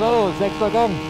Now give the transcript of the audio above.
So, sechster Gang.